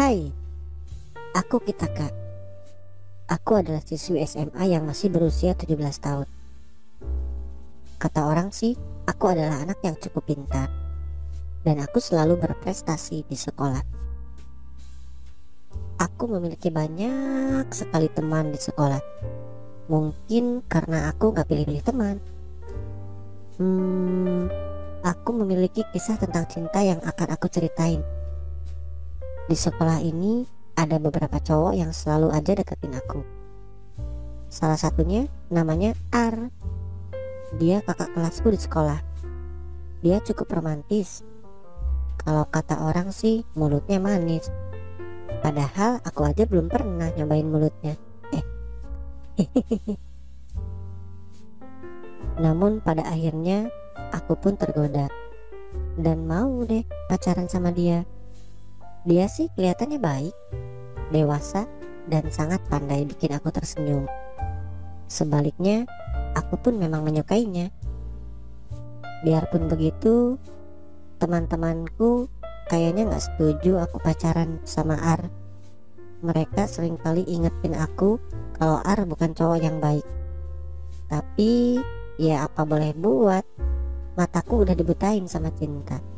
Hai, aku Kitaka. Aku adalah siswi SMA yang masih berusia 17 tahun. Kata orang sih, aku adalah anak yang cukup pintar. Dan aku selalu berprestasi di sekolah. Aku memiliki banyak sekali teman di sekolah. Mungkin karena aku gak pilih-pilih teman. Hmm, aku memiliki kisah tentang cinta yang akan aku ceritain. Di sekolah ini ada beberapa cowok yang selalu aja deketin aku. Salah satunya namanya Ar. Dia kakak kelasku di sekolah. Dia cukup romantis. Kalau kata orang sih mulutnya manis. Padahal aku aja belum pernah nyobain mulutnya. Eh. Namun pada akhirnya aku pun tergoda dan mau deh pacaran sama dia. Dia sih kelihatannya baik, dewasa, dan sangat pandai bikin aku tersenyum. Sebaliknya, aku pun memang menyukainya. Biarpun begitu, teman-temanku kayaknya nggak setuju aku pacaran sama Ar. Mereka sering kali ingetin aku kalau Ar bukan cowok yang baik. Tapi ya apa boleh buat, mataku udah dibutain sama cinta.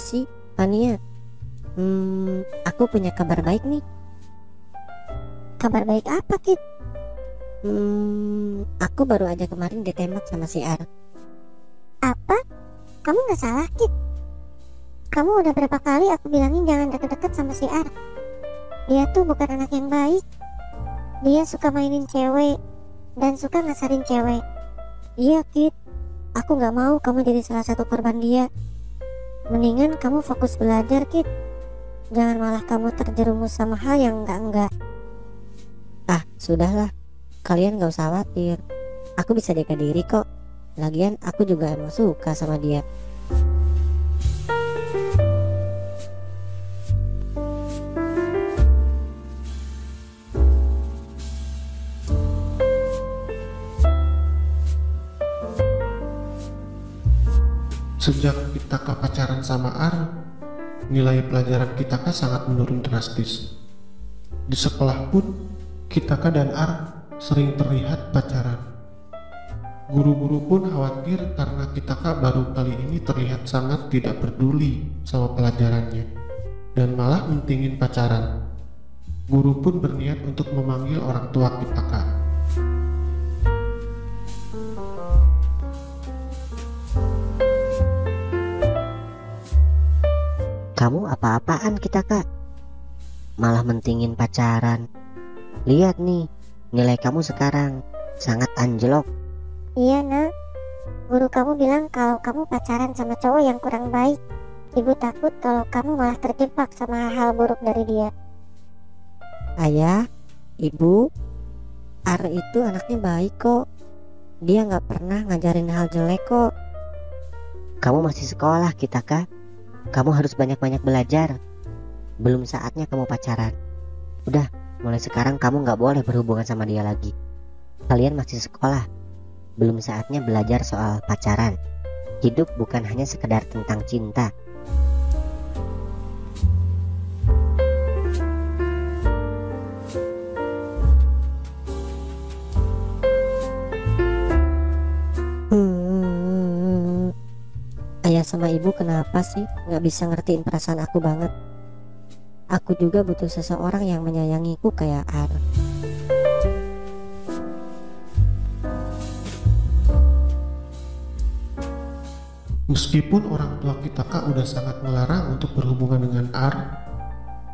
Jesse, Fania, hmm, aku punya kabar baik nih. Kabar baik apa, Kit? Hmm, aku baru aja kemarin ditembak sama si Ar. Apa? Kamu nggak salah, Kit. Kamu udah berapa kali aku bilangin jangan deket-deket sama si Ar. Dia tuh bukan anak yang baik. Dia suka mainin cewek dan suka ngasarin cewek. Iya, Kit. Aku nggak mau kamu jadi salah satu korban dia. Mendingan kamu fokus belajar, Kit. Jangan malah kamu terjerumus sama hal yang enggak-enggak. Ah, sudahlah. Kalian gak usah khawatir. Aku bisa jaga diri kok. Lagian aku juga emang suka sama dia. Sejak kita pacaran sama Ar, nilai pelajaran kita kan sangat menurun drastis. Di sekolah pun, kita dan Ar sering terlihat pacaran. Guru-guru pun khawatir karena kita baru kali ini terlihat sangat tidak peduli sama pelajarannya dan malah mentingin pacaran. Guru pun berniat untuk memanggil orang tua kita kak. Kamu apa-apaan kita kak? Malah mentingin pacaran. Lihat nih, nilai kamu sekarang sangat anjlok. Iya nak, guru kamu bilang kalau kamu pacaran sama cowok yang kurang baik. Ibu takut kalau kamu malah terjebak sama hal buruk dari dia. Ayah, ibu, Ar itu anaknya baik kok. Dia nggak pernah ngajarin hal jelek kok. Kamu masih sekolah kita kak? Kamu harus banyak-banyak belajar. Belum saatnya kamu pacaran. Udah, mulai sekarang kamu nggak boleh berhubungan sama dia lagi. Kalian masih sekolah. Belum saatnya belajar soal pacaran. Hidup bukan hanya sekedar tentang cinta. Ayah sama ibu kenapa sih nggak bisa ngertiin perasaan aku banget? Aku juga butuh seseorang yang menyayangiku kayak Ar. Meskipun orang tua kita kak udah sangat melarang untuk berhubungan dengan Ar,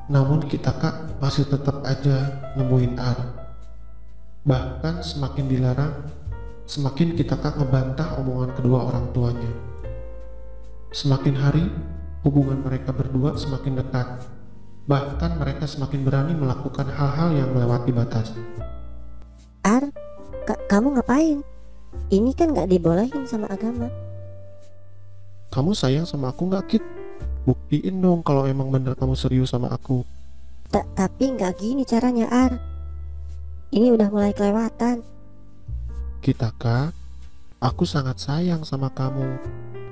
namun kita kak masih tetap aja nemuin Ar. Bahkan semakin dilarang, semakin kita kak ngebantah omongan kedua orang tuanya. Semakin hari, hubungan mereka berdua semakin dekat. Bahkan mereka semakin berani melakukan hal-hal yang melewati batas. Ar, ka- kamu ngapain? Ini kan nggak dibolehin sama agama. Kamu sayang sama aku nggak, Kit? Buktiin dong kalau emang bener kamu serius sama aku. Ta- tapi nggak gini caranya Ar. Ini udah mulai kelewatan. Kita kak, aku sangat sayang sama kamu.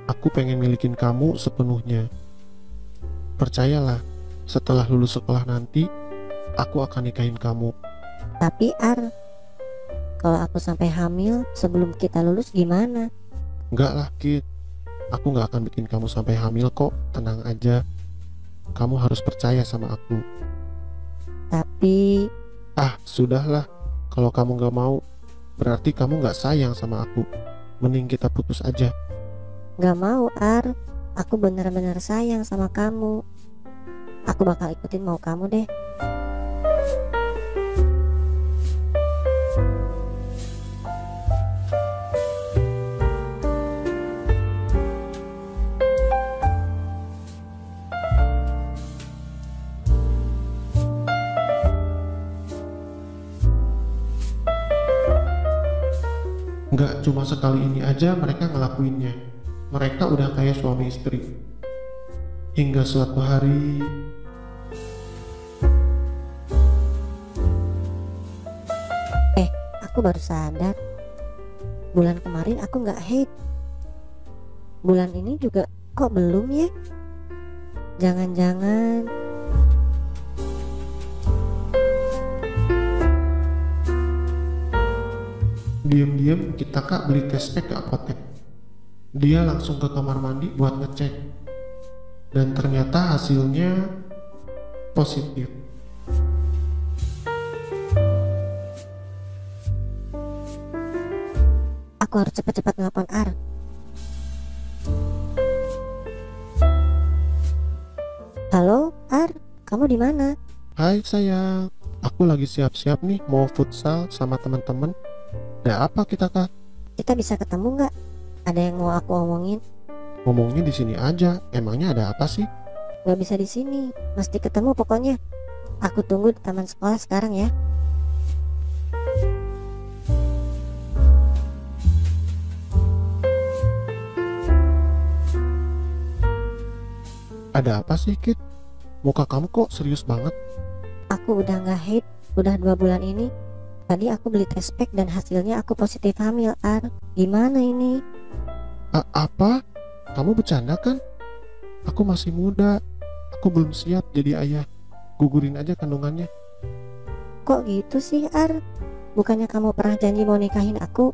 Aku pengen milikin kamu sepenuhnya. Percayalah, setelah lulus sekolah nanti, aku akan nikahin kamu. Tapi Ar, kalau aku sampai hamil sebelum kita lulus gimana? Enggak lah, Kit. Aku nggak akan bikin kamu sampai hamil kok. Tenang aja. Kamu harus percaya sama aku. Tapi Ah, sudahlah. Kalau kamu nggak mau, berarti kamu nggak sayang sama aku. Mending kita putus aja. Nggak mau Ar. Aku benar-benar sayang sama kamu. Aku bakal ikutin mau kamu deh. Nggak cuma sekali ini aja mereka ngelakuinnya. Mereka udah kayak suami istri. Hingga suatu hari, Aku baru sadar. Bulan kemarin aku nggak hate. Bulan ini juga kok belum ya? Jangan-jangan diam-diam kita kak beli tespek ke apotek. Dia langsung ke kamar mandi buat ngecek. Dan ternyata hasilnya positif. aku harus cepat-cepat nelpon Ar. Halo, Ar, kamu di mana? Hai sayang, aku lagi siap-siap nih mau futsal sama teman-teman. Ada apa kita kak? Kita bisa ketemu nggak? Ada yang mau aku omongin? Ngomongnya di sini aja. Emangnya ada apa sih? Nggak bisa di sini, mesti ketemu pokoknya. Aku tunggu di taman sekolah sekarang ya. Ada apa sih Kit? Muka kamu kok serius banget? Aku udah nggak hate, udah dua bulan ini. Tadi aku beli tes pack dan hasilnya aku positif hamil, Ar. Gimana ini? Apa? Kamu bercanda kan? Aku masih muda. Aku belum siap jadi ayah. Gugurin aja kandungannya. Kok gitu sih, Ar? Bukannya kamu pernah janji mau nikahin aku?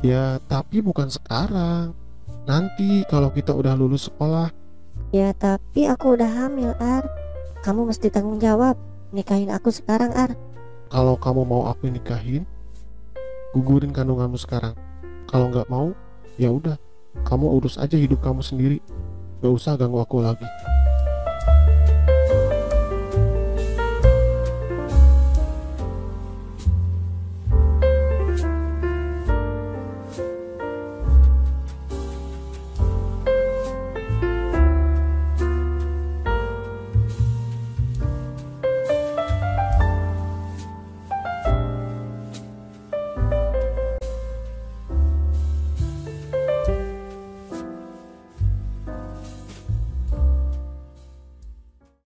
Ya, tapi bukan sekarang. Nanti kalau kita udah lulus sekolah, Ya, tapi aku udah hamil, Ar. Kamu mesti tanggung jawab. Nikahin aku sekarang, Ar. kalau kamu mau aku nikahin, gugurin kandunganmu sekarang. Kalau nggak mau, ya udah, kamu urus aja hidup kamu sendiri. Gak usah ganggu aku lagi.